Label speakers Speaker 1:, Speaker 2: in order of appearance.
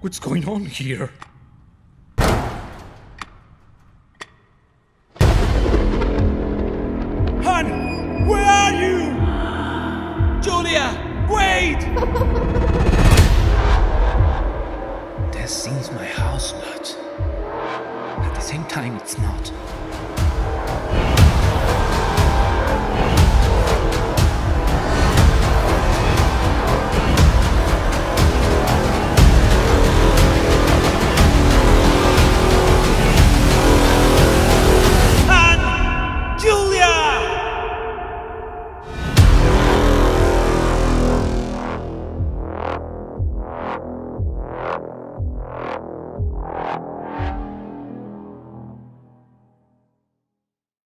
Speaker 1: What's going on here?
Speaker 2: Han, Where are you? Julia! Wait!
Speaker 1: This seems my house, but at the same time, it's not.